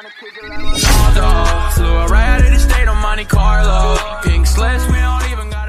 Flew right out of the state of Monte Carlo. Pink slips, we don't even got